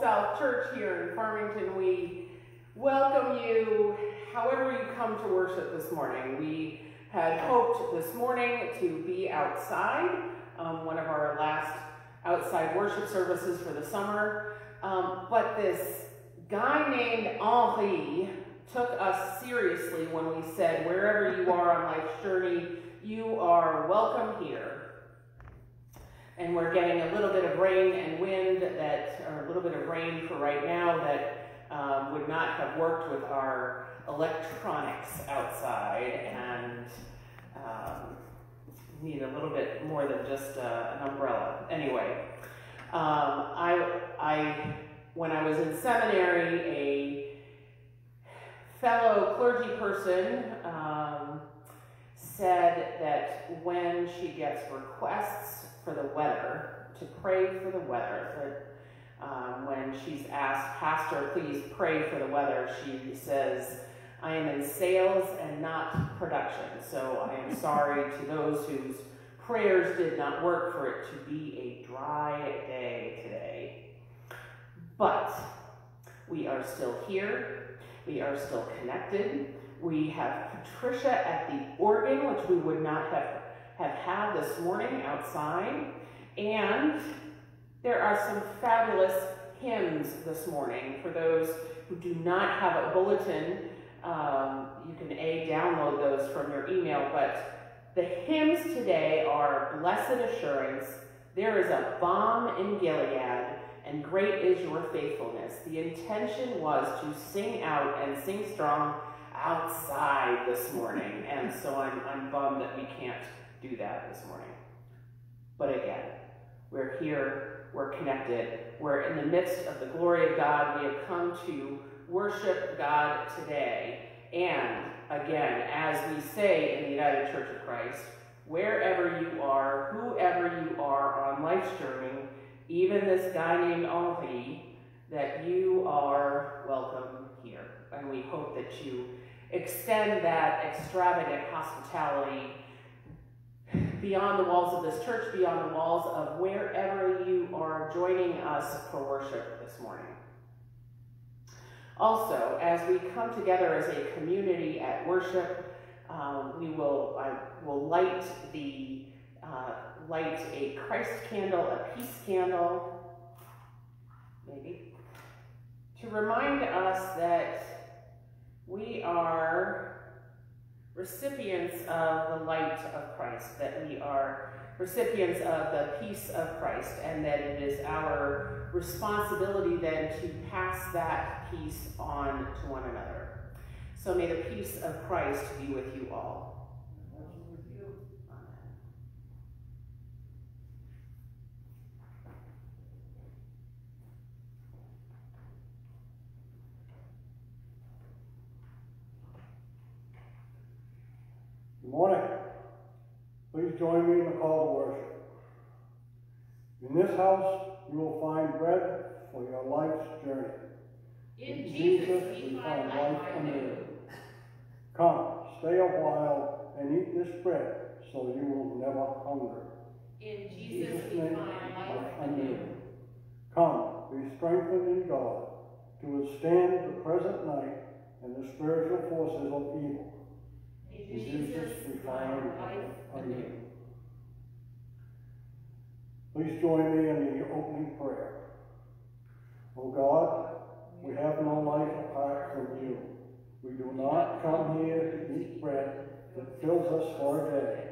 South Church here in Farmington, we welcome you however you come to worship this morning. We had hoped this morning to be outside, um, one of our last outside worship services for the summer, um, but this guy named Henri took us seriously when we said, wherever you are on life's journey, you are welcome here and we're getting a little bit of rain and wind that, or a little bit of rain for right now that um, would not have worked with our electronics outside and um, need a little bit more than just uh, an umbrella. Anyway, um, I, I, when I was in seminary, a fellow clergy person um, said that when she gets requests for the weather, to pray for the weather. um, when she's asked, Pastor, please pray for the weather, she says, I am in sales and not production, so I am sorry to those whose prayers did not work for it to be a dry day today. But we are still here, we are still connected. We have Patricia at the organ, which we would not have have had this morning outside. And there are some fabulous hymns this morning. For those who do not have a bulletin, um, you can A, download those from your email, but the hymns today are Blessed Assurance, There is a Balm in Gilead, and Great is Your Faithfulness. The intention was to sing out and sing strong outside this morning, and so I'm, I'm bummed that we can't do that this morning. But again, we're here, we're connected, we're in the midst of the glory of God. We have come to worship God today. And again, as we say in the United Church of Christ, wherever you are, whoever you are on life's journey, even this guy named Henri, that you are welcome here. And we hope that you extend that extravagant hospitality beyond the walls of this church, beyond the walls of wherever you are joining us for worship this morning. Also, as we come together as a community at worship, um, we will I will light the uh, light a Christ candle, a peace candle, maybe, to remind us that we are recipients of the light of Christ, that we are recipients of the peace of Christ, and that it is our responsibility then to pass that peace on to one another. So may the peace of Christ be with you all. Good morning. Please join me in the call to worship. In this house, you will find bread for your life's journey. In, in Jesus, we find life anew. Come, stay a while and eat this bread so you will never hunger. In Jesus, Jesus we find life anew. Come, be strengthened in God to withstand the present night and the spiritual forces of evil Jesus, we find life anew. Please join me in the opening prayer. O God, we have no life apart from you. We do not come here to eat bread that fills us for a day.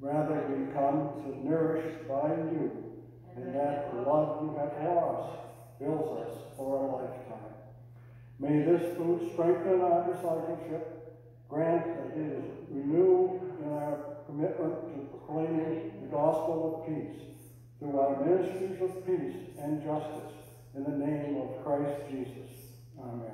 Rather, we come to nourish by you, and that the love you have for us fills us for a lifetime. May this food strengthen our discipleship grant that it is renewed in our commitment to proclaiming the gospel of peace through our ministries of peace and justice in the name of Christ Jesus. Amen.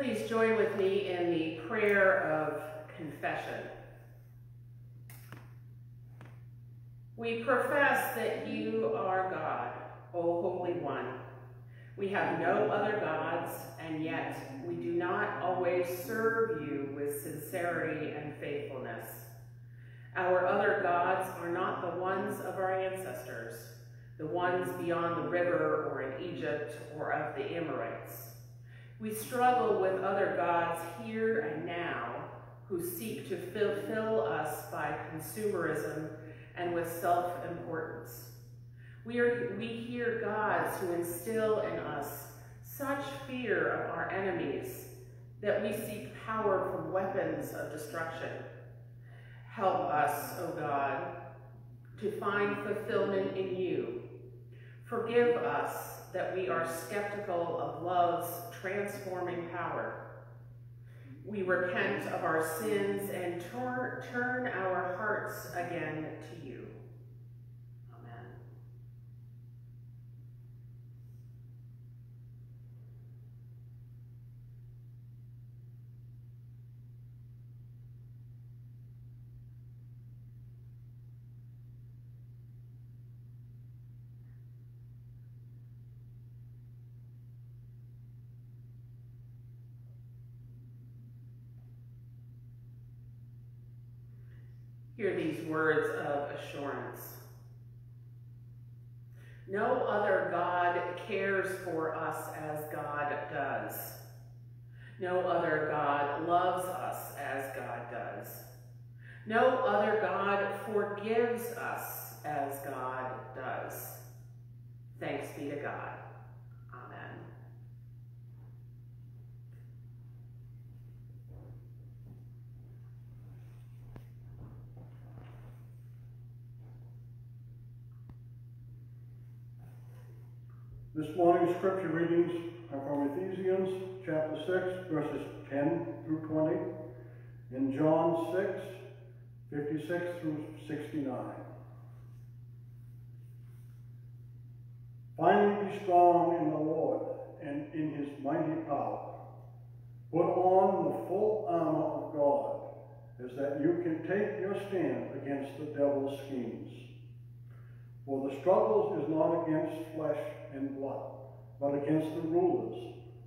Please join with me in the prayer of confession. We profess that you are God, O Holy One. We have no other gods, and yet we do not always serve you with sincerity and faithfulness. Our other gods are not the ones of our ancestors, the ones beyond the river or in Egypt or of the Amorites. We struggle with other gods here and now who seek to fulfill us by consumerism and with self-importance. We, are, we hear gods who instill in us such fear of our enemies that we seek power from weapons of destruction. Help us, O oh God, to find fulfillment in you. Forgive us that we are skeptical of love's transforming power. We repent of our sins and turn, turn our hearts again to you. Amen. Hear these words of assurance. No other God cares for us as God does. No other God loves us as God does. No other God forgives us as God does. Thanks be to God. This morning's scripture readings are from Ephesians chapter 6, verses 10 through 20, and John 6, 56 through 69. Finally be strong in the Lord and in his mighty power. Put on the full armor of God, as that you can take your stand against the devil's schemes. For the struggle is not against flesh and blood, but against the rulers,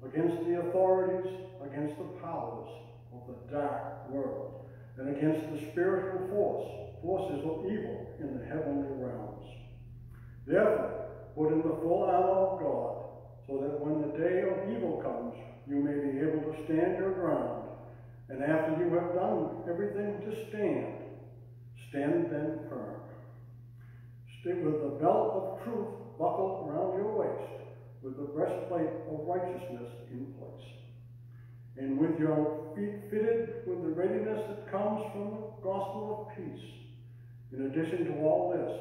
against the authorities, against the powers of the dark world, and against the spiritual force, forces of evil in the heavenly realms. Therefore, put in the full armor of God, so that when the day of evil comes, you may be able to stand your ground, and after you have done everything to stand, stand then firm. Stick with the belt of truth buckled around your waist, with the breastplate of righteousness in place. And with your feet fitted with the readiness that comes from the gospel of peace. In addition to all this,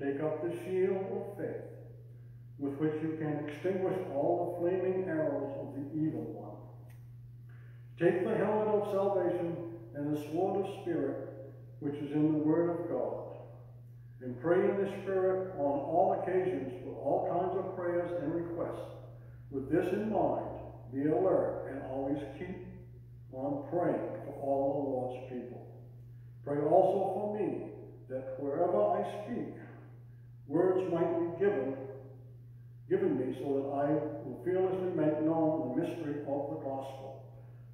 take up the shield of faith, with which you can extinguish all the flaming arrows of the evil one. Take the helmet of salvation and the sword of spirit, which is in the word of God and pray in the Spirit on all occasions for all kinds of prayers and requests. With this in mind, be alert and always keep on praying for all the Lord's people. Pray also for me, that wherever I speak, words might be given, given me so that I will fearlessly make known the mystery of the gospel,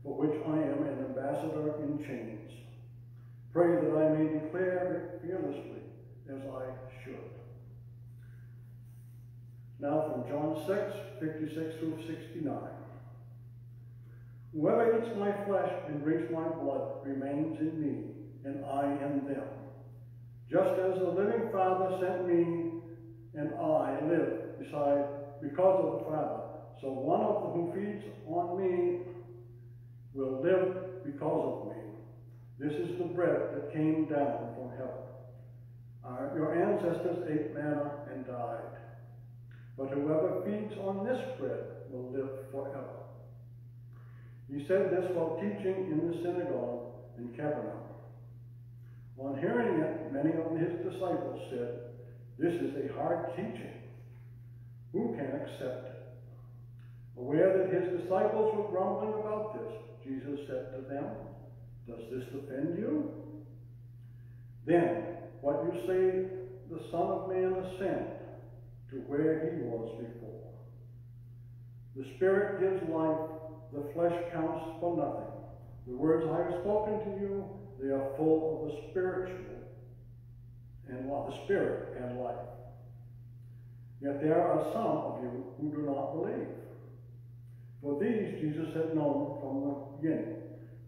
for which I am an ambassador in chains. Pray that I may declare it fearlessly as I should. Now from John 6, 56 through 69. Whoever eats my flesh and drinks my blood remains in me, and I in them. Just as the living Father sent me, and I live beside because of the Father. So one of them who feeds on me will live because of me. This is the bread that came down from heaven. Uh, your ancestors ate manna and died. But whoever feeds on this bread will live forever. He said this while teaching in the synagogue in Capernaum. On hearing it, many of his disciples said, This is a hard teaching. Who can accept it? Aware that his disciples were grumbling about this, Jesus said to them, Does this offend you? Then, what you say the Son of Man ascend to where he was before. The Spirit gives life, the flesh counts for nothing. The words I have spoken to you, they are full of the spiritual and of the Spirit and life. Yet there are some of you who do not believe. For these Jesus had known from the beginning,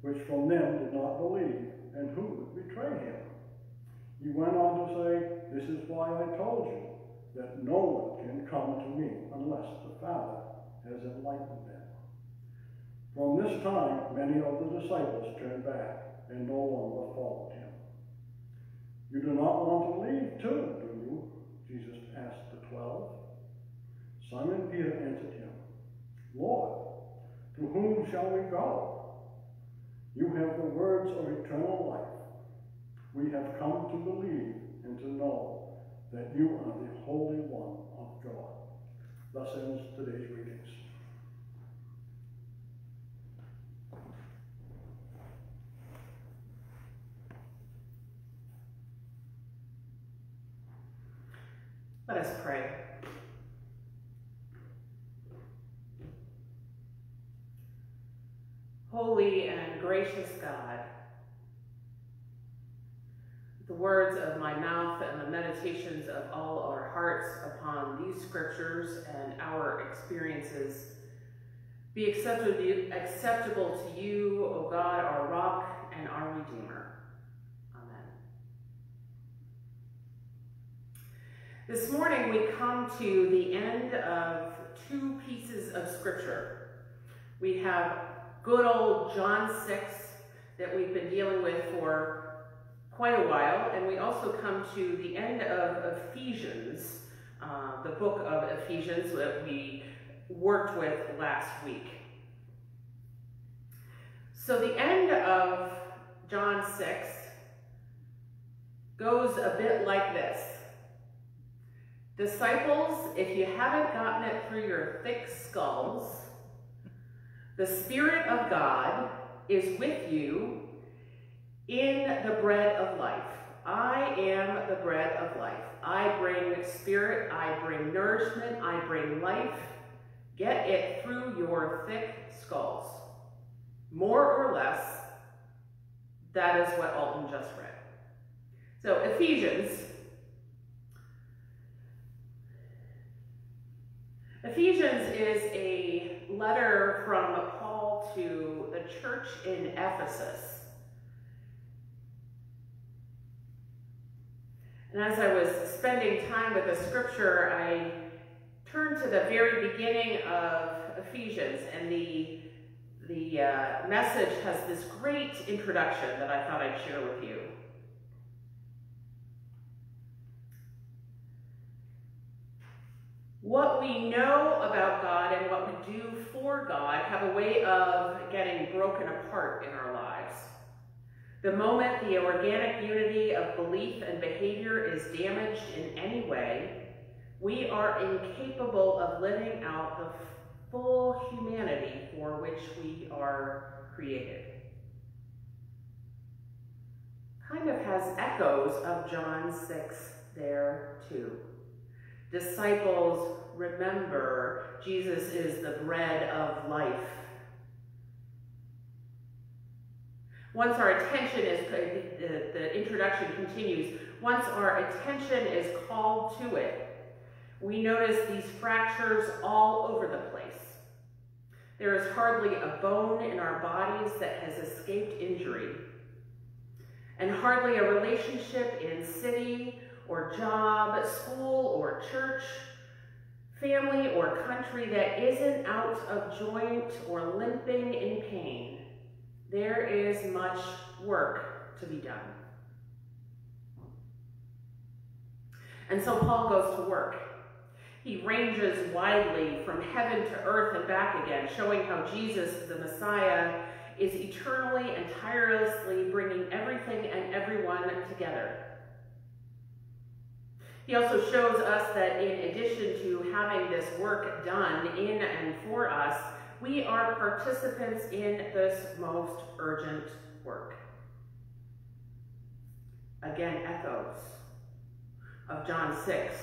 which from them did not believe, and who would betray him. He went on to say, This is why I told you that no one can come to me unless the Father has enlightened them. From this time, many of the disciples turned back and no longer followed him. You do not want to leave too, do you? Jesus asked the twelve. Simon Peter answered him, Lord, to whom shall we go? You have the words of eternal life. We have come to believe and to know that you are the Holy One of God. Thus ends today's readings. Let us pray. Holy and gracious God, words of my mouth and the meditations of all our hearts upon these scriptures and our experiences be acceptable to you, O God, our rock and our redeemer. Amen. This morning we come to the end of two pieces of scripture. We have good old John 6 that we've been dealing with for quite a while, and we also come to the end of Ephesians, uh, the book of Ephesians that we worked with last week. So the end of John 6 goes a bit like this. Disciples, if you haven't gotten it through your thick skulls, the Spirit of God is with you in the bread of life. I am the bread of life. I bring spirit, I bring nourishment, I bring life. Get it through your thick skulls. More or less, that is what Alton just read. So Ephesians. Ephesians is a letter from Paul to the church in Ephesus. And as I was spending time with the scripture, I turned to the very beginning of Ephesians, and the, the uh, message has this great introduction that I thought I'd share with you. What we know about God and what we do for God have a way of getting broken apart in our lives. The moment the organic unity of belief and behavior is damaged in any way, we are incapable of living out the full humanity for which we are created. Kind of has echoes of John 6 there too. Disciples, remember, Jesus is the bread of life. Once our attention is, the, the introduction continues, once our attention is called to it, we notice these fractures all over the place. There is hardly a bone in our bodies that has escaped injury, and hardly a relationship in city or job, school or church, family or country that isn't out of joint or limping in pain. There is much work to be done. And so Paul goes to work. He ranges widely from heaven to earth and back again, showing how Jesus, the Messiah, is eternally and tirelessly bringing everything and everyone together. He also shows us that in addition to having this work done in and for us, we are participants in this most urgent work. Again, echoes of John 6.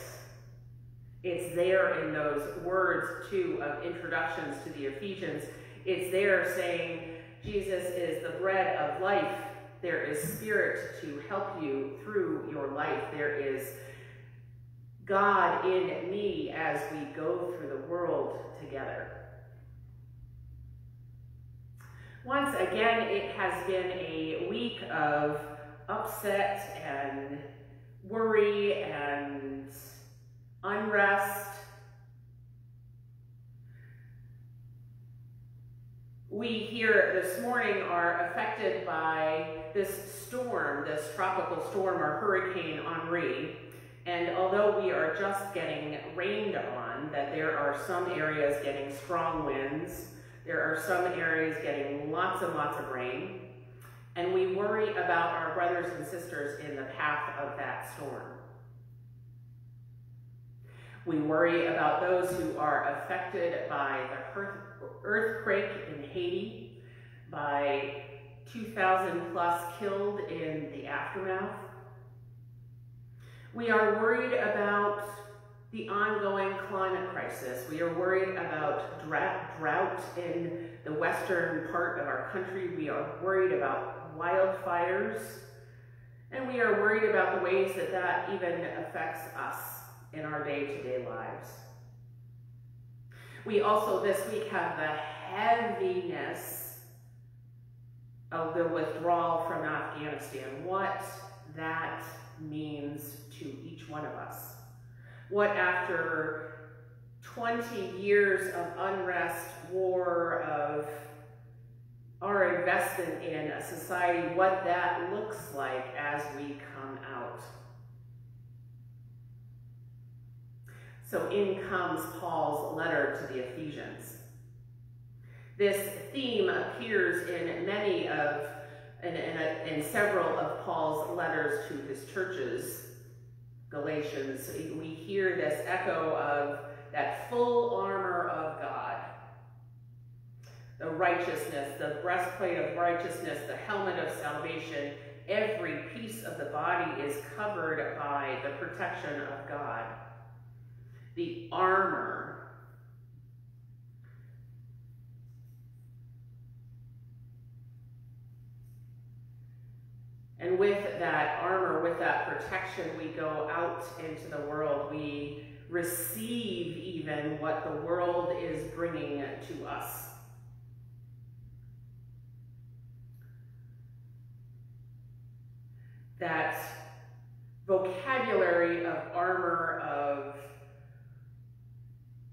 It's there in those words, too, of introductions to the Ephesians. It's there saying, Jesus is the bread of life. There is spirit to help you through your life. There is God in me as we go through the world together. Once again, it has been a week of upset and worry and unrest. We here this morning are affected by this storm, this tropical storm or Hurricane Henri. And although we are just getting rained on, that there are some areas getting strong winds, there are some areas getting lots and lots of rain, and we worry about our brothers and sisters in the path of that storm. We worry about those who are affected by the earthquake in Haiti, by 2,000 plus killed in the aftermath. We are worried about the ongoing climate crisis. We are worried about drought in the western part of our country. We are worried about wildfires. And we are worried about the ways that that even affects us in our day-to-day -day lives. We also this week have the heaviness of the withdrawal from Afghanistan, what that means to each one of us what after 20 years of unrest, war, of our investment in a society, what that looks like as we come out. So in comes Paul's letter to the Ephesians. This theme appears in many of, in, in, a, in several of Paul's letters to his churches. Galatians, we hear this echo of that full armor of God. The righteousness, the breastplate of righteousness, the helmet of salvation, every piece of the body is covered by the protection of God. The armor And with that armor, with that protection, we go out into the world. We receive even what the world is bringing to us. That vocabulary of armor, of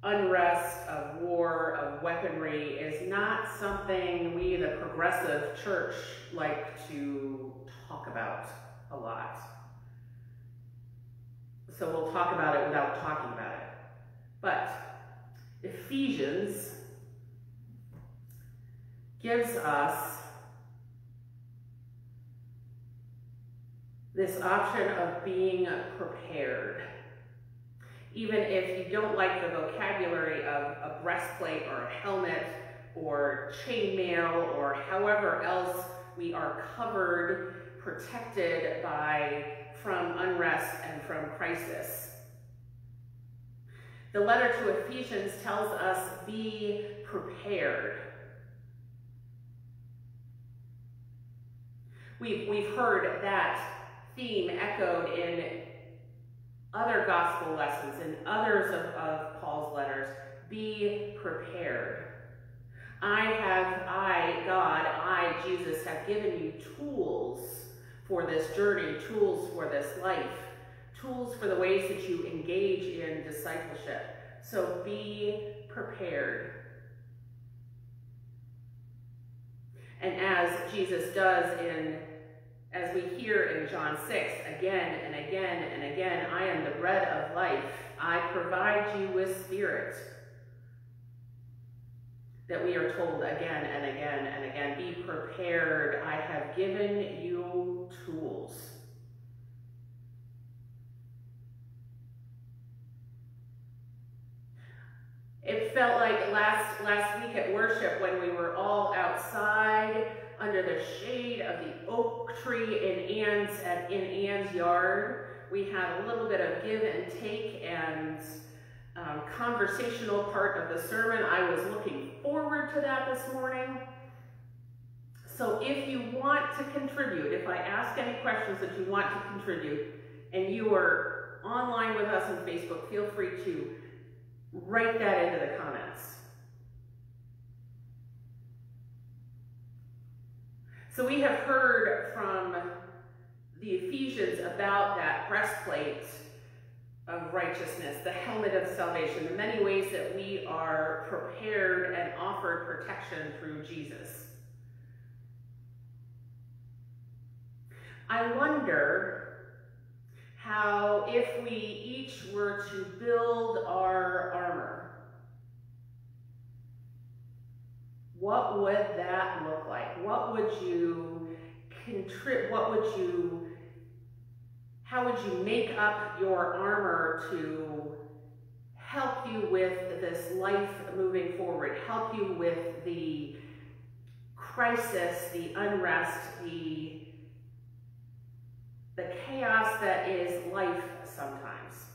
unrest, of war, of weaponry is not something we, the progressive church, like to talk about a lot. So we'll talk about it without talking about it. But Ephesians gives us this option of being prepared. Even if you don't like the vocabulary of a breastplate or a helmet or chainmail or however else we are covered protected by from unrest and from crisis. The letter to Ephesians tells us, be prepared. We've, we've heard that theme echoed in other gospel lessons, and others of, of Paul's letters. Be prepared. I have, I, God, I, Jesus, have given you tools for this journey, tools for this life, tools for the ways that you engage in discipleship. So be prepared. And as Jesus does in, as we hear in John 6, again and again and again, I am the bread of life. I provide you with spirit that we are told again and again and again, be prepared. I have given you tools. It felt like last, last week at worship when we were all outside under the shade of the oak tree in Anne's at, in Anne's yard. We had a little bit of give and take and um, conversational part of the sermon. I was looking forward to that this morning. So if you want to contribute, if I ask any questions that you want to contribute, and you are online with us on Facebook, feel free to write that into the comments. So we have heard from the Ephesians about that breastplate of righteousness, the helmet of salvation, the many ways that we are prepared and offered protection through Jesus. I wonder how if we each were to build our armor, what would that look like? What would you contribute? What would you, how would you make up your armor to help you with this life moving forward, help you with the crisis, the unrest, the the chaos that is life sometimes.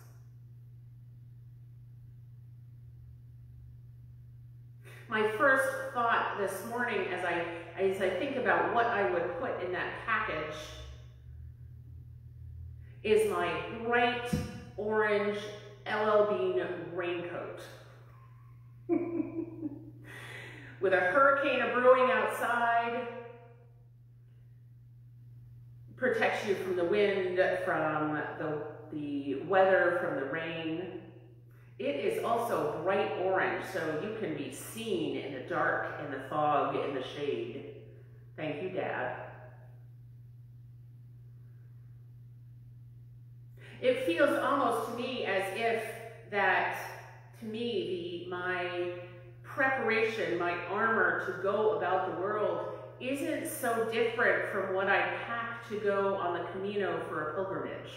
My first thought this morning as I, as I think about what I would put in that package is my bright orange LL Bean raincoat. With a hurricane brewing outside, protects you from the wind, from the, the weather, from the rain. It is also bright orange, so you can be seen in the dark, in the fog, in the shade. Thank you, Dad. It feels almost to me as if that, to me, the, my preparation, my armor to go about the world isn't so different from what I packed to go on the Camino for a pilgrimage.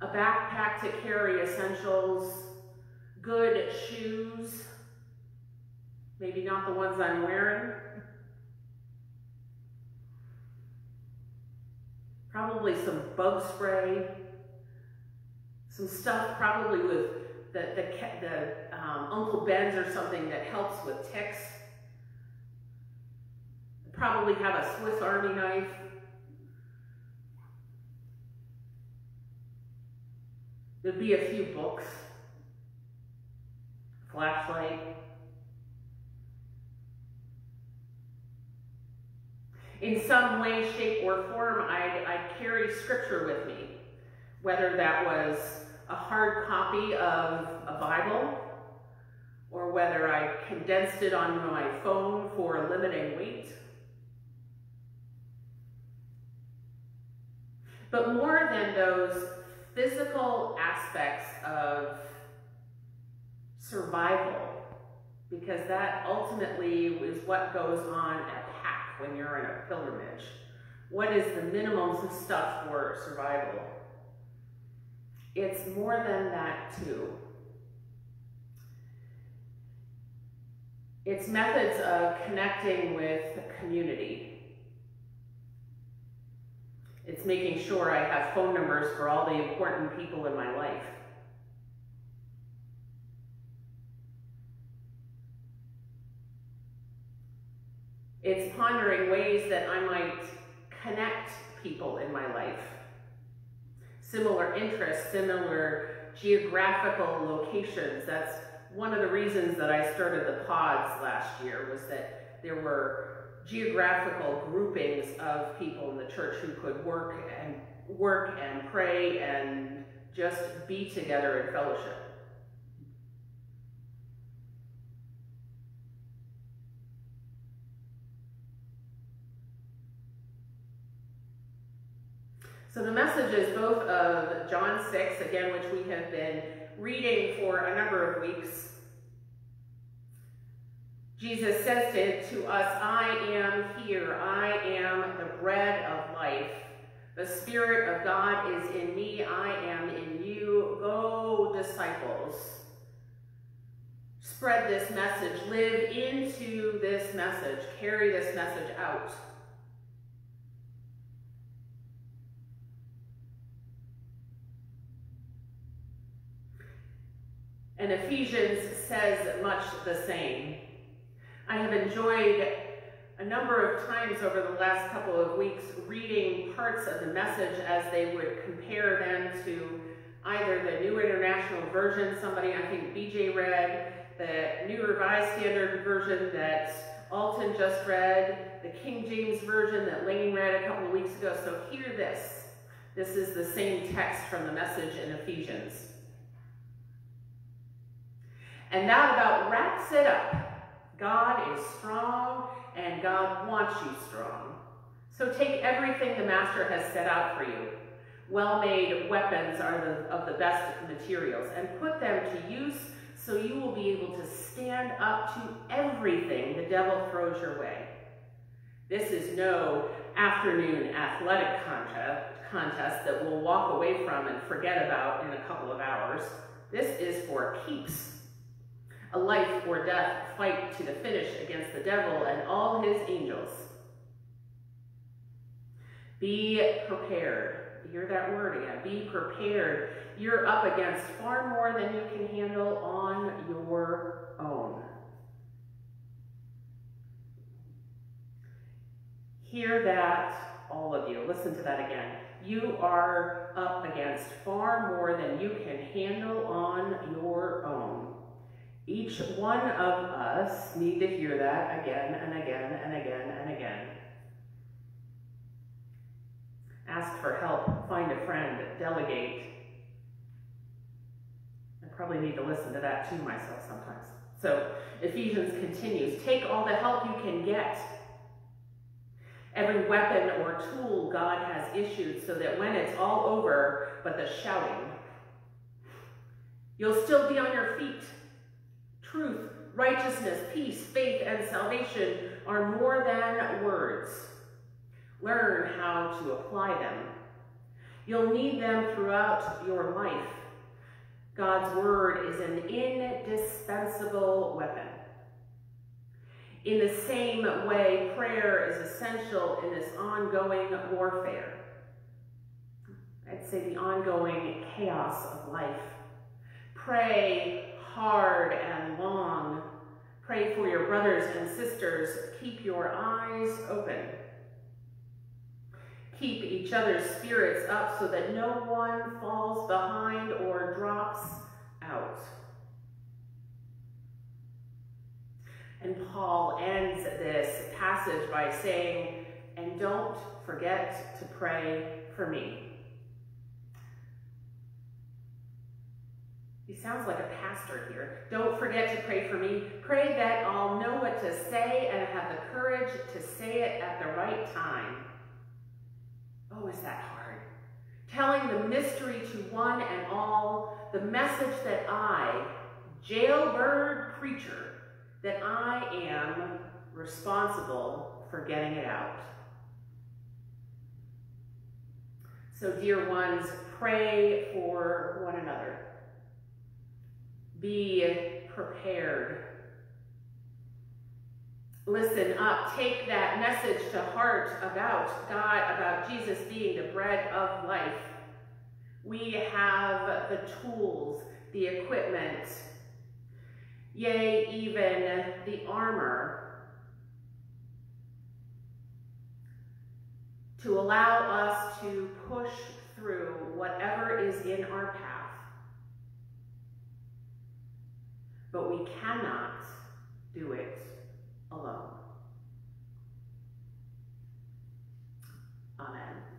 A backpack to carry essentials, good shoes, maybe not the ones I'm wearing. Probably some bug spray, some stuff probably with the, the, the um, Uncle Ben's or something that helps with ticks. Probably have a Swiss Army knife. There'd be a few books, flashlight. In some way, shape, or form, I'd, I'd carry scripture with me, whether that was a hard copy of a Bible, or whether I condensed it on my phone for a limiting weight. But more than those physical aspects of survival, because that ultimately is what goes on at PAC when you're in a pilgrimage. What is the minimum stuff for survival? It's more than that too. It's methods of connecting with the community. It's making sure I have phone numbers for all the important people in my life. It's pondering ways that I might connect people in my life similar interests, similar geographical locations. That's one of the reasons that I started the pods last year was that there were geographical groupings of people in the church who could work and work and pray and just be together in fellowship. So the message is both of John 6, again, which we have been reading for a number of weeks. Jesus says to, to us, I am here. I am the bread of life. The Spirit of God is in me, I am in you. Go, disciples. Spread this message, live into this message, carry this message out. And Ephesians says much the same. I have enjoyed a number of times over the last couple of weeks reading parts of the message as they would compare them to either the New International Version, somebody I think BJ read, the New Revised Standard Version that Alton just read, the King James Version that Lane read a couple of weeks ago. So hear this. This is the same text from the message in Ephesians. And that about wraps it up. God is strong and God wants you strong. So take everything the Master has set out for you. Well-made weapons are the, of the best materials and put them to use so you will be able to stand up to everything the devil throws your way. This is no afternoon athletic contest, contest that we'll walk away from and forget about in a couple of hours. This is for keeps a life or death fight to the finish against the devil and all his angels. Be prepared. Hear that word again. Be prepared. You're up against far more than you can handle on your own. Hear that, all of you. Listen to that again. You are up against far more than you can handle on your own. Each one of us need to hear that again and again and again and again. Ask for help, find a friend, delegate. I probably need to listen to that too myself sometimes. So Ephesians continues, take all the help you can get. Every weapon or tool God has issued so that when it's all over, but the shouting, you'll still be on your feet Truth, righteousness, peace, faith, and salvation are more than words. Learn how to apply them. You'll need them throughout your life. God's word is an indispensable weapon. In the same way, prayer is essential in this ongoing warfare. I'd say the ongoing chaos of life. Pray hard and long. Pray for your brothers and sisters. Keep your eyes open. Keep each other's spirits up so that no one falls behind or drops out. And Paul ends this passage by saying, and don't forget to pray for me. He sounds like a pastor here. Don't forget to pray for me. Pray that I'll know what to say and have the courage to say it at the right time. Oh, is that hard? Telling the mystery to one and all, the message that I, jailbird preacher, that I am responsible for getting it out. So, dear ones, pray for one another. Be prepared. Listen up. Take that message to heart about God, about Jesus being the bread of life. We have the tools, the equipment, yea, even the armor to allow us to push through whatever is in our path but we cannot do it alone. Amen.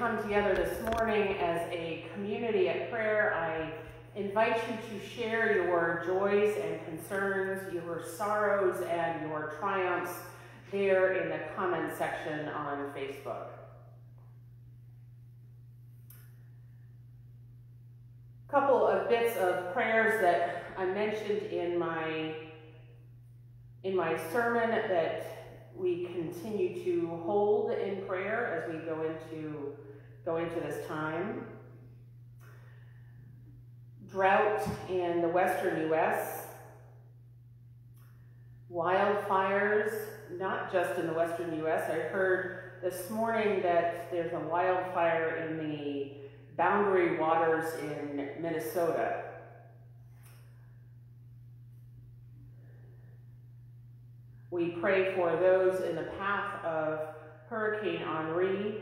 Come together this morning as a community at prayer, I invite you to share your joys and concerns, your sorrows and your triumphs there in the comment section on Facebook. couple of bits of prayers that I mentioned in my in my sermon that we continue to hold in prayer as we go into go into this time. Drought in the western US, wildfires, not just in the western US. I heard this morning that there's a wildfire in the boundary waters in Minnesota. We pray for those in the path of Hurricane Henri.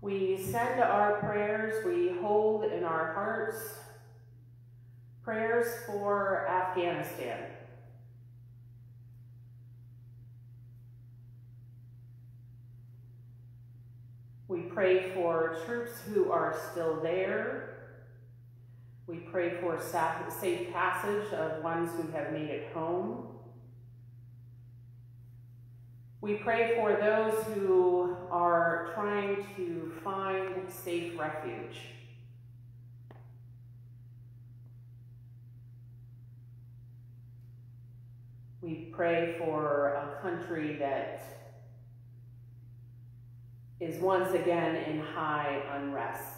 We send our prayers, we hold in our hearts prayers for Afghanistan. We pray for troops who are still there. We pray for safe passage of ones who have made it home. We pray for those who are trying to find safe refuge. We pray for a country that is once again in high unrest.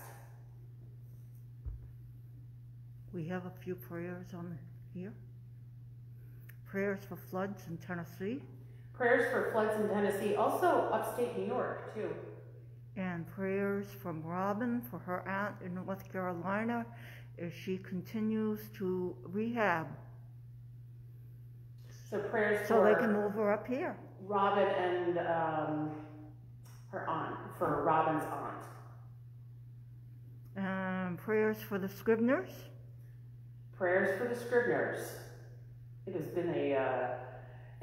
We have a few prayers on here. Prayers for floods in Tennessee. Prayers for floods in Tennessee, also upstate New York, too. And prayers from Robin for her aunt in North Carolina as she continues to rehab. So prayers so they can move her up here. Robin and um, her aunt, for Robin's aunt. Um, prayers for the Scribners. Prayers for the Scribners. It has been a uh,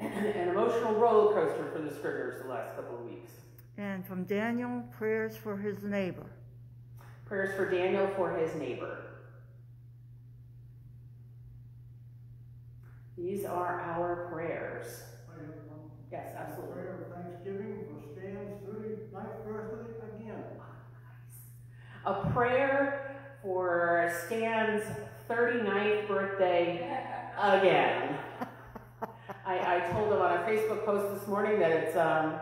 an emotional roller coaster for the Scribners the last couple of weeks. And from Daniel, prayers for his neighbor. Prayers for Daniel for his neighbor. These are our prayers. Yes, absolutely. Prayer of thanksgiving for Stan's 39th birthday again. A prayer for Stan's 39th birthday again. I, I told him on a Facebook post this morning that it's, um,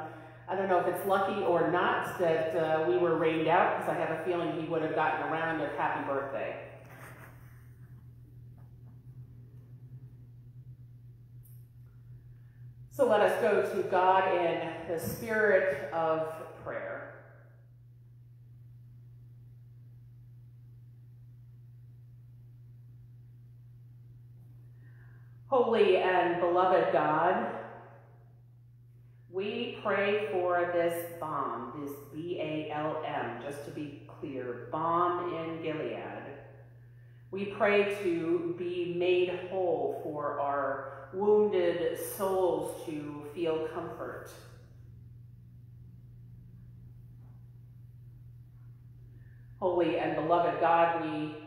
I don't know if it's lucky or not that uh, we were rained out because I have a feeling he would have gotten around of happy birthday. So let us go to God in the spirit of prayer. Holy and beloved God, we pray for this balm, this B-A-L-M, just to be clear, balm in Gilead. We pray to be made whole for our wounded souls to feel comfort. Holy and beloved God, we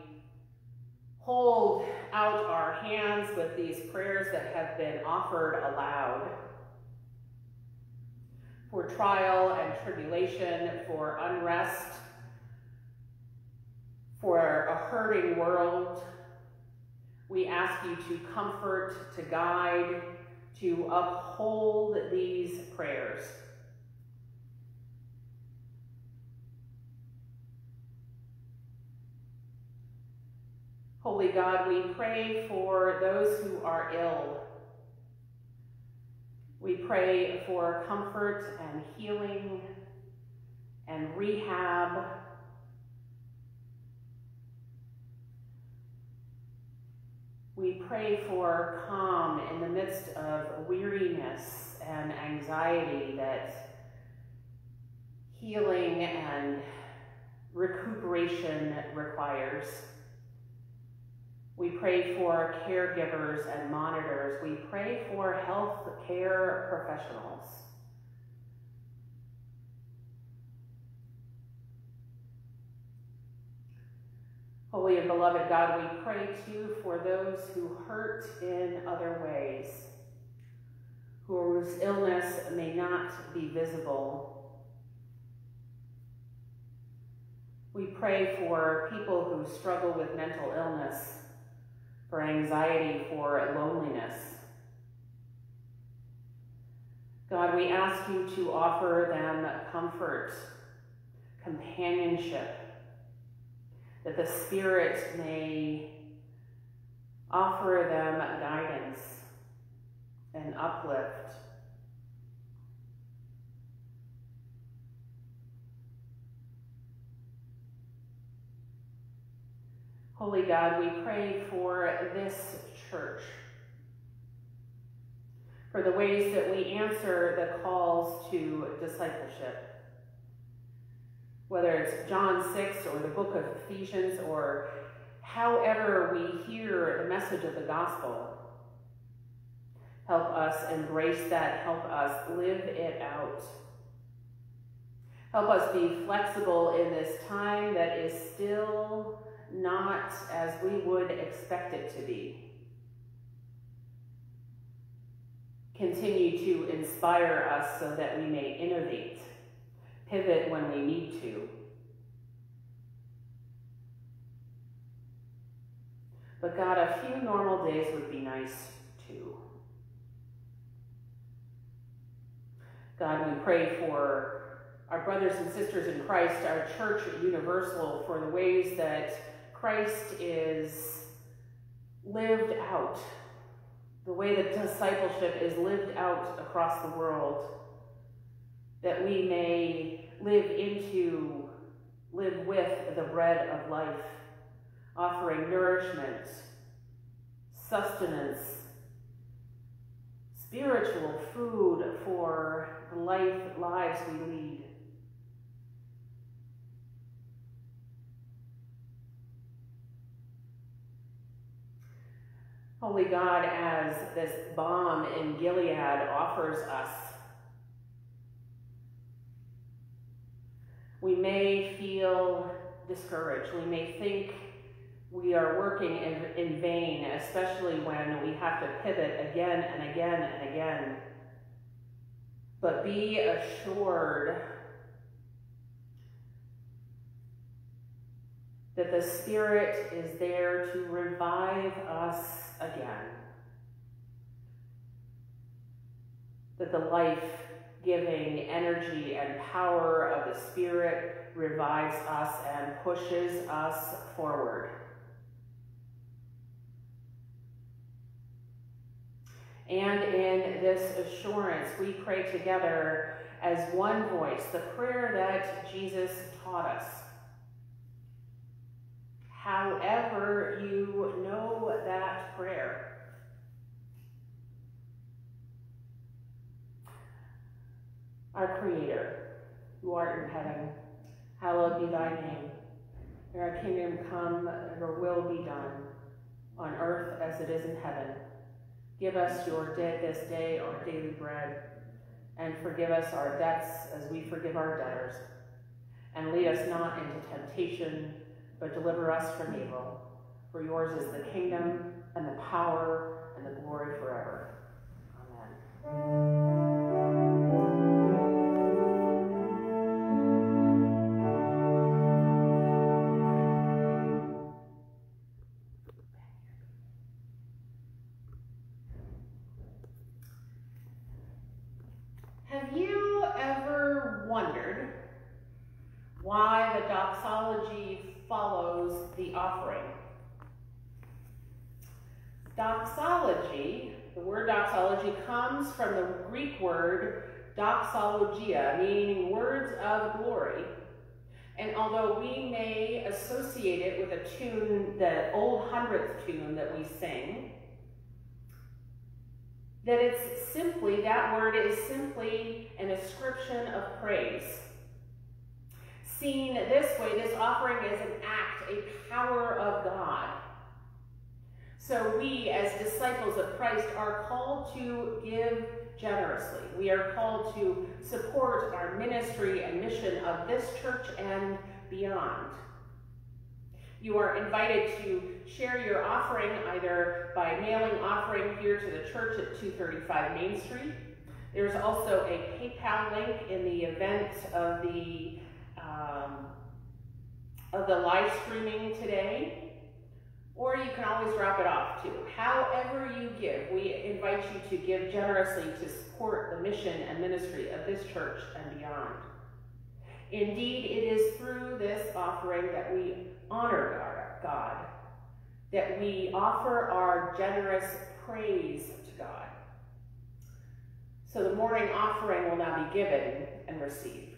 hold out our hands with these prayers that have been offered aloud for trial and tribulation, for unrest, for a hurting world, we ask you to comfort, to guide, to uphold these prayers. Holy God, we pray for those who are ill. We pray for comfort and healing and rehab We pray for calm in the midst of weariness and anxiety that healing and recuperation requires. We pray for caregivers and monitors. We pray for health care professionals. Holy and beloved God, we pray too for those who hurt in other ways, whose illness may not be visible. We pray for people who struggle with mental illness, for anxiety, for loneliness. God, we ask you to offer them comfort, companionship, that the Spirit may offer them guidance and uplift. Holy God, we pray for this church, for the ways that we answer the calls to discipleship whether it's John 6 or the book of Ephesians or however we hear the message of the gospel. Help us embrace that. Help us live it out. Help us be flexible in this time that is still not as we would expect it to be. Continue to inspire us so that we may innovate pivot when we need to. But God, a few normal days would be nice too. God, we pray for our brothers and sisters in Christ, our church universal, for the ways that Christ is lived out, the way that discipleship is lived out across the world that we may live into, live with the bread of life, offering nourishment, sustenance, spiritual food for the life lives we lead. Holy God, as this balm in Gilead offers us we may feel discouraged. We may think we are working in, in vain, especially when we have to pivot again and again and again. But be assured that the Spirit is there to revive us again. That the life giving energy and power of the Spirit revives us and pushes us forward. And in this assurance, we pray together as one voice the prayer that Jesus taught us. However, you know that prayer. Our Creator, who art in heaven, hallowed be thy name. May our kingdom come, your will be done, on earth as it is in heaven. Give us your day, this day our daily bread, and forgive us our debts as we forgive our debtors. And lead us not into temptation, but deliver us from evil. For yours is the kingdom, and the power, and the glory forever. Amen. Word doxologia, meaning words of glory. And although we may associate it with a tune, the old hundredth tune that we sing, that it's simply, that word is simply an ascription of praise. Seen this way, this offering is an act, a power of God So we, as disciples of Christ, are called to give generously. We are called to support our ministry and mission of this church and beyond. You are invited to share your offering either by mailing offering here to the church at 235 Main Street. There's also a PayPal link in the event of the um, of the live streaming today. Or you can always drop it off too. However you give, we invite you to give generously to support the mission and ministry of this church and beyond. Indeed, it is through this offering that we honor our God, that we offer our generous praise to God. So the morning offering will now be given and received.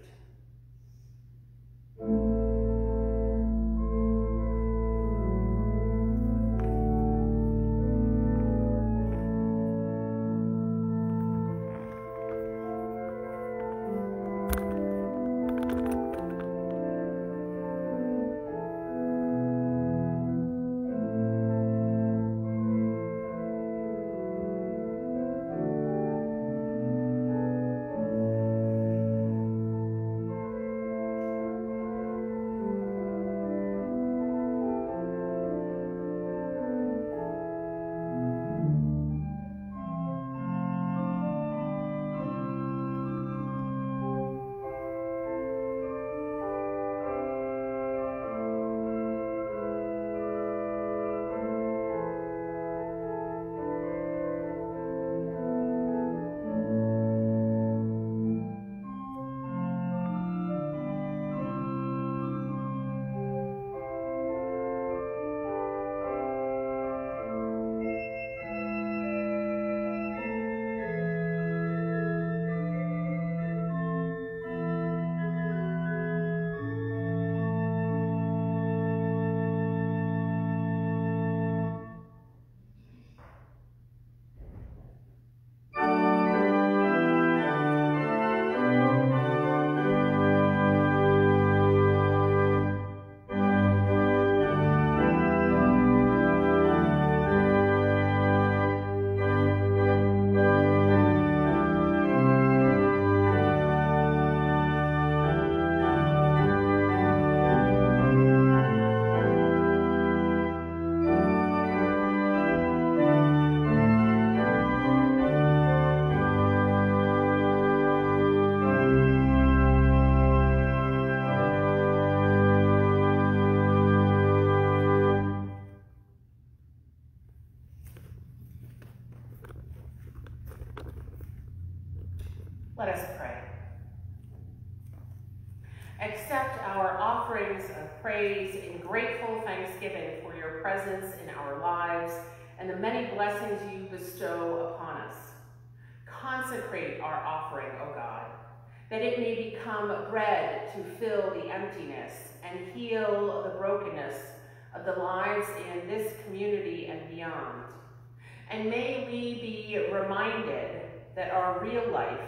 That our real life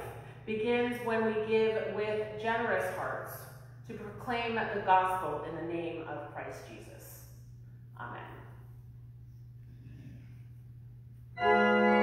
begins when we give with generous hearts to proclaim the gospel in the name of Christ Jesus. Amen.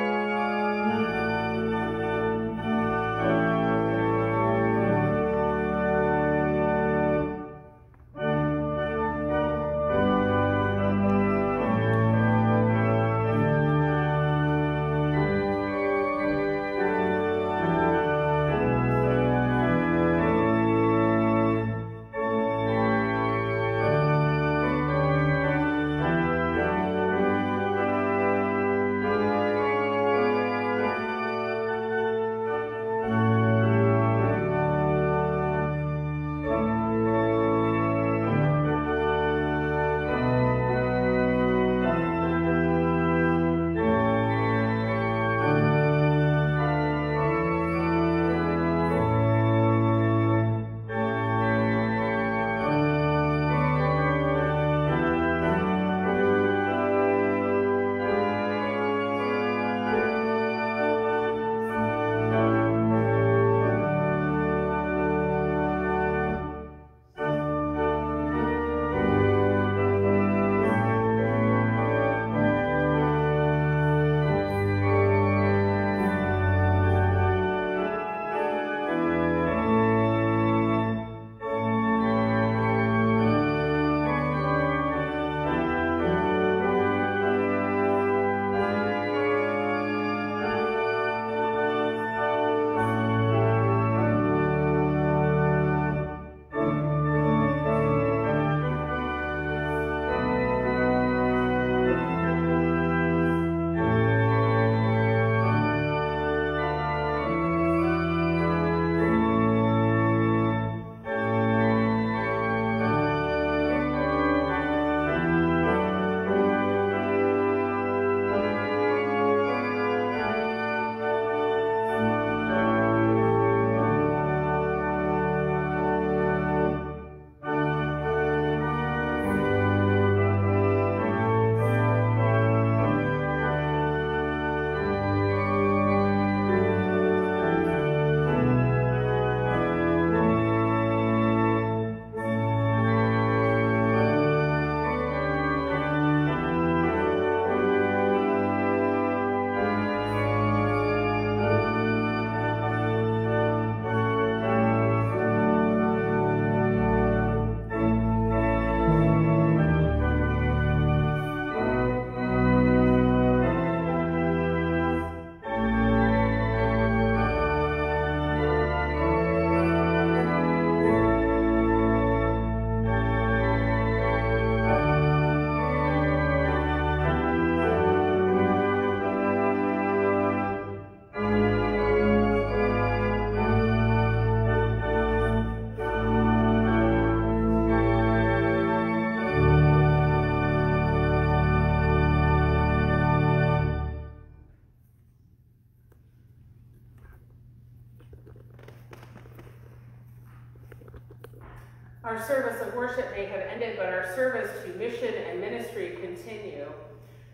Service to mission and ministry continue.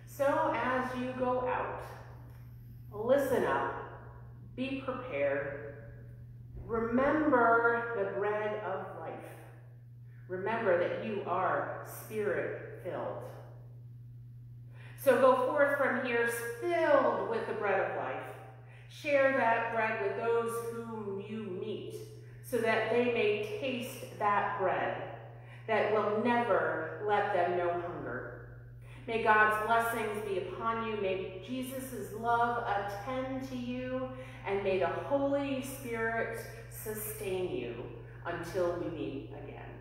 So as you go out, listen up, be prepared, remember the bread of life. Remember that you are spirit filled. So go forth from here filled with the bread of life. Share that bread with those whom you meet so that they may taste that bread that will never let them know hunger. May God's blessings be upon you. May Jesus' love attend to you. And may the Holy Spirit sustain you until we meet again.